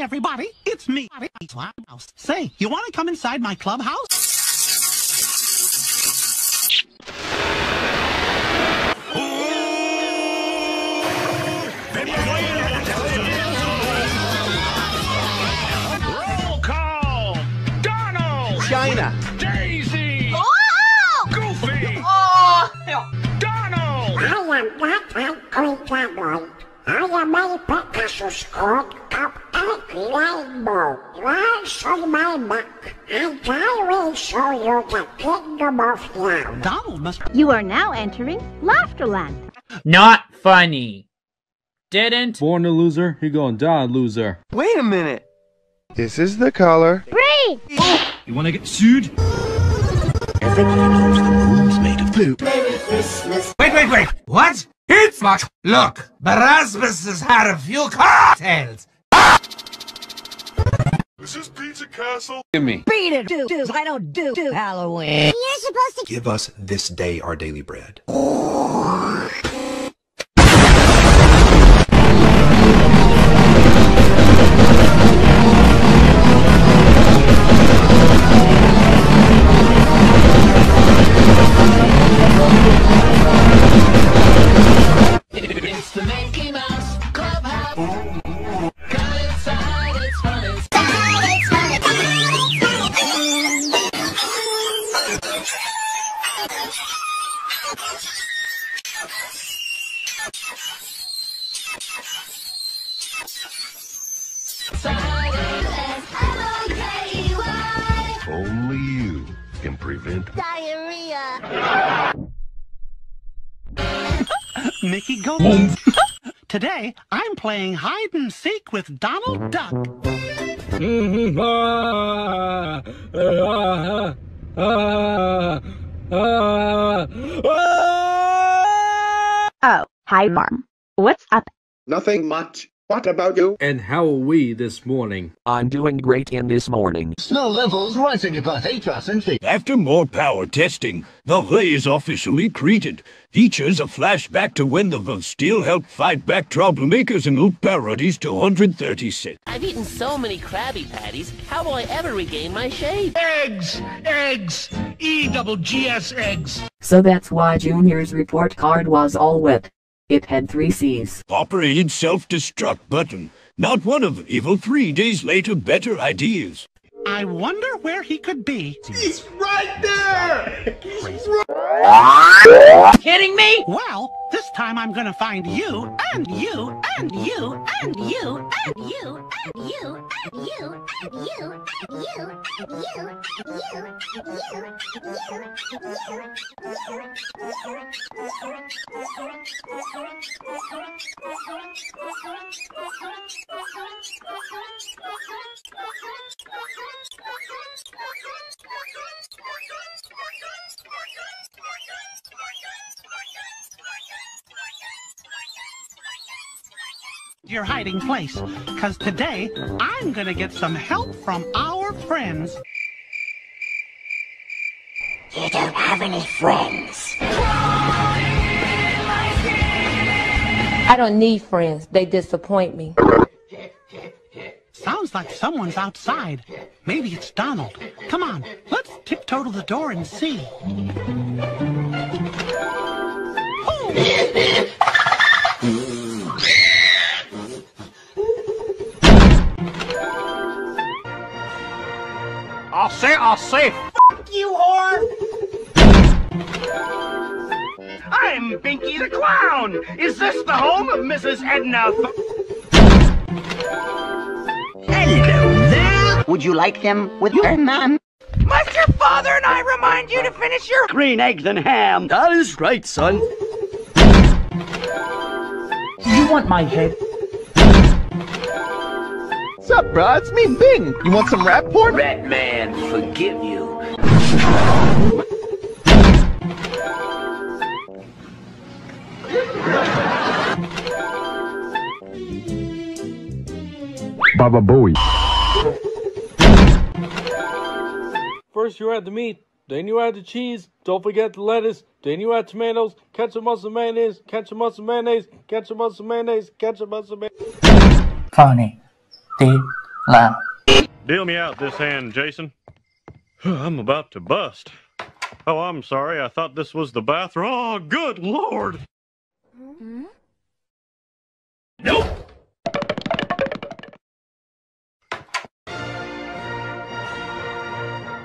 Hey, everybody, it's me. Say, you want to come inside my clubhouse? Roll call! Donald! China. Daisy! Oh! Goofy! Oh! Donald! I am not Uncle Donald. I am a Pegasus called Cup Egg Rainbow. Rise on my back, and I will show you the kingdom of now. Donald must. You are now entering Laughterland. Not funny. Didn't. Born a loser, he gonna die a loser. Wait a minute. This is the color. Bree! You wanna get sued? Everything loves the moon's made of poop. Wait, wait, wait! What? It's not. Look, Erasmus has had a few cocktails. This is Pizza Castle. Give me. Beat it, do, do, I don't do, do Halloween. You're supposed to Give us this day our daily bread. Only you can prevent diarrhea. Mickey go. Today, I'm playing hide and seek with Donald Duck. Oh, hi, Barm. What's up? nothing much. What about you? And how are we this morning? I'm doing great in this morning. Snow levels rising above 8,000 feet. After more power testing, the ray is officially created. Features a flashback to when the Vil Steel helped fight back troublemakers and loot parodies to 136. I've eaten so many Krabby Patties, how will I ever regain my shape? Eggs! Eggs! E double GS eggs! So that's why Junior's report card was all wet. It had three C's. Operated self-destruct button. Not one of evil three days later better ideas. I wonder where he could be. He's right there! He's right... Kidding me? Well, this time I'm gonna find you, and you, and you, and you, and you, and you, and you, and you, and you, and you, your hiding place. Cause today, I'm gonna get some help from our friends. You don't have any friends. I don't need friends. They disappoint me. Sounds like someone's outside. Maybe it's Donald. Come on, let's tiptoe to the door and see. I'll say, I'll say, You whore! I'm Binky the Clown! Is this the home of Mrs. Edna? Hello there! Would you like them with your mom? Must your father and I remind you to finish your Green eggs and ham. That is right, son. You want my head? What's up, bro? It's me, Bing. You want some rap porn? Red man forgive you. Baba Booey. First you add the meat, then you add the cheese, don't forget the lettuce, then you add tomatoes, ketchup, mustard, mayonnaise, ketchup, mustard, mayonnaise, ketchup, mustard, mayonnaise, ketchup, mustard, mayonnaise. Funny. Did Lamb. Deal me out this hand, Jason. I'm about to bust. Oh, I'm sorry. I thought this was the bathroom. Oh, good lord. Nope.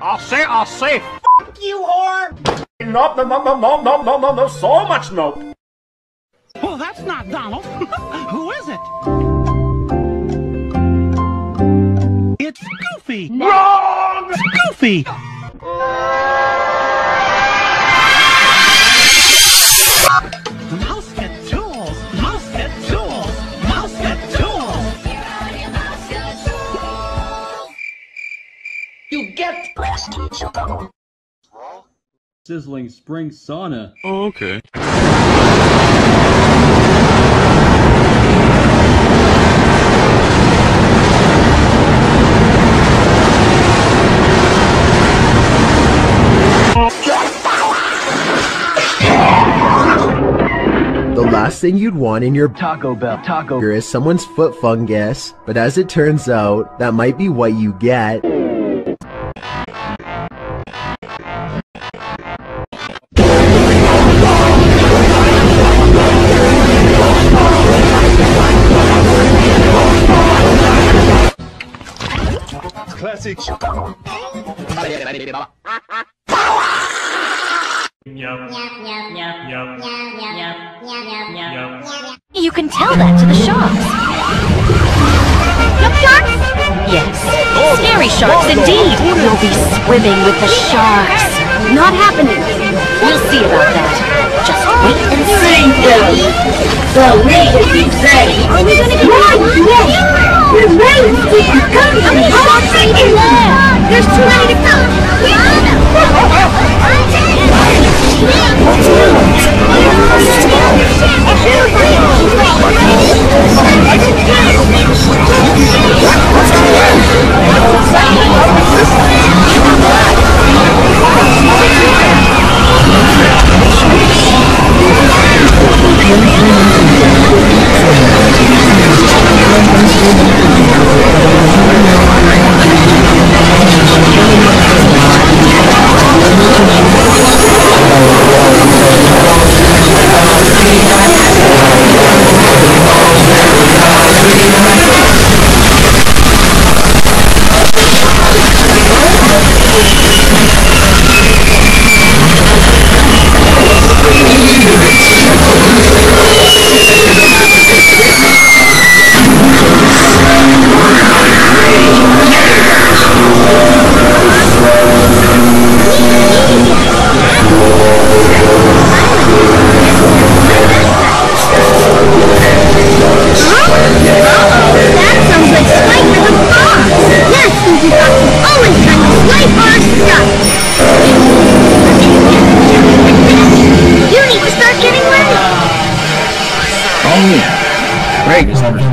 I'll say, I'll say, F you, whore! No, no, no, no, no, no, no, no, no, so much nope. Well, that's not Donald. Who is it? It's Goofy. Wrong! Goofy. Ah! Sizzling spring sauna. Oh, okay. The last thing you'd want in your Taco Bell taco is someone's foot fungus, but as it turns out, that might be what you get. Classic. You can tell that to the sharks. Yup sharks? Yes. Scary sharks indeed. You'll be swimming with the sharks. Not happening. We'll see about that. Just wait and see. The legacy say. Are we gonna get Not yet crazy! Come, gonna! There's too many to come! Let's go!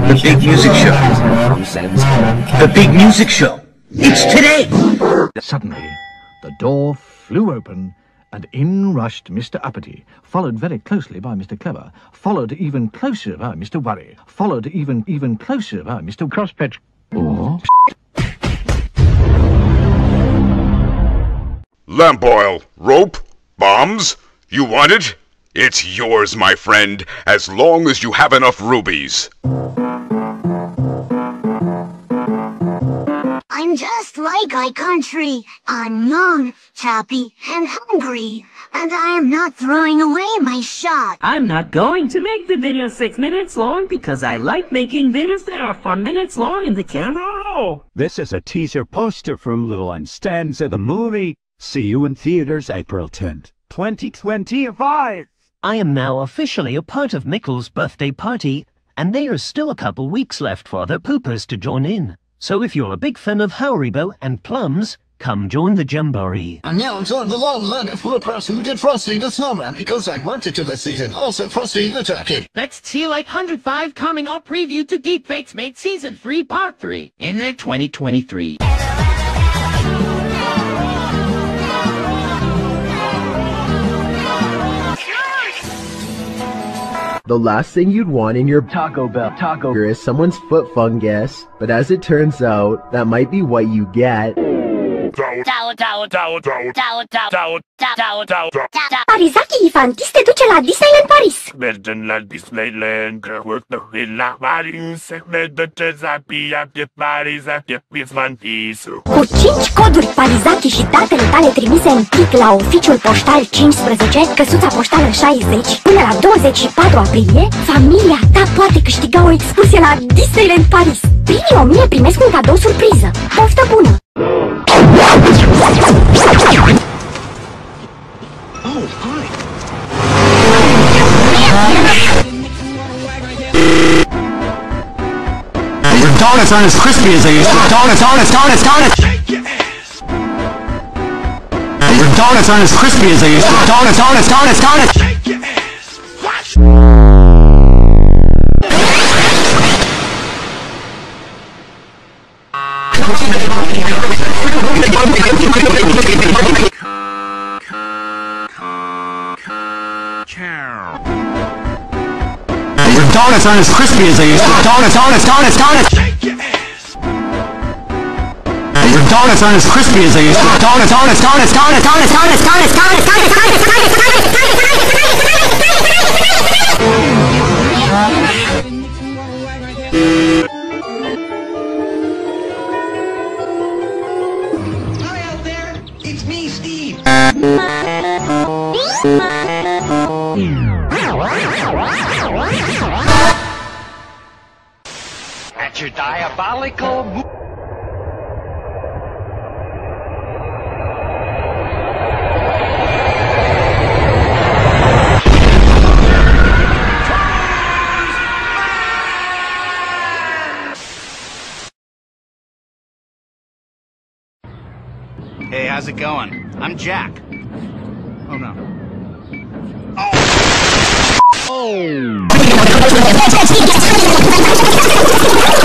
The big music show. The big music show. It's today. Suddenly, the door flew open, and in rushed Mr. Uppity, followed very closely by Mr. Clever, followed even closer by Mr. Worry, followed even even closer by Mr. Crosspatch. Oh, Lamp oil, rope, bombs? You want it? It's yours, my friend, as long as you have enough rubies. Like my country. I'm young, happy, and hungry. And I am not throwing away my shot. I'm not going to make the video six minutes long because I like making videos that are four minutes long in the camera roll. This is a teaser poster from Little Einstein's the movie. See you in theaters April 10th, 2025. I am now officially a part of Mickle's birthday party, and there is still a couple weeks left for other poopers to join in. So if you're a big fan of Haribo and plums, come join the Jamboree. And now join the long line of flippers who did Frosty the Snowman because I wanted to this season. Also Frosty the Turkey. Let's see like 105 coming up preview to Deepfakes Made Season 3 Part 3 in the 2023. The last thing you'd want in your Taco Bell taco is someone's foot fungus, but as it turns out, that might be what you get. Parizaki Ifantis te duce la Disneyland Paris. Mergem la Disneyland, căută la Paris, mergem zapia pe Paris, pe Visvantisu. Cu 5 coduri Parizaki și datele tale trimise în plic la oficiul poștal 15, căsuța poștală 60, până la 24 aprilie, familia ta poate câștiga o excursie la Disneyland Paris. Primii 1000 primesc un cadou surpriză. Poftă bună! Donuts aren't as crispy as they used to. Donuts, donuts, donuts, donuts! Your donuts aren't as crispy as they used to. Donuts, donuts, donuts, donuts! Your donuts aren't as crispy as they used to. Donuts, donuts, donuts, donuts! Your donuts aren't as crispy as they used to. Donuts, donuts, donuts, donuts, donuts, donuts, donuts, donuts, donuts, donuts, donuts, It's At your diabolical mo- Hey, how's it going? I'm Jack. Oh no. Oh!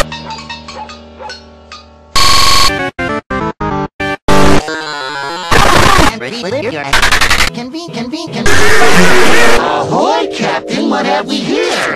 Convene, convene, convene. Ahoy, Captain, what have we here?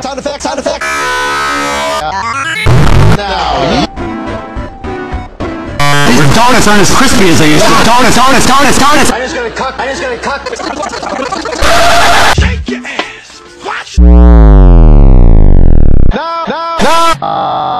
Sound effects, sound effects. Donuts aren't as crispy as they used to. Donuts, donuts, donuts, donuts! I just gonna cook. I just gonna cook. No, no, no. Who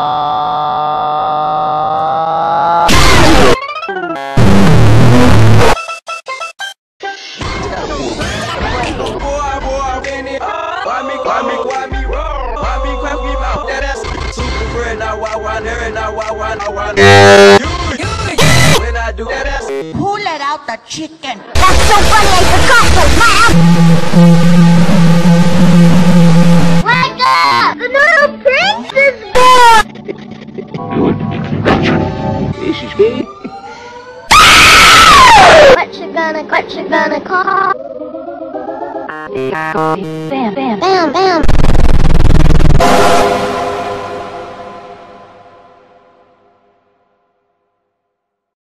chicken? That's so funny I forgot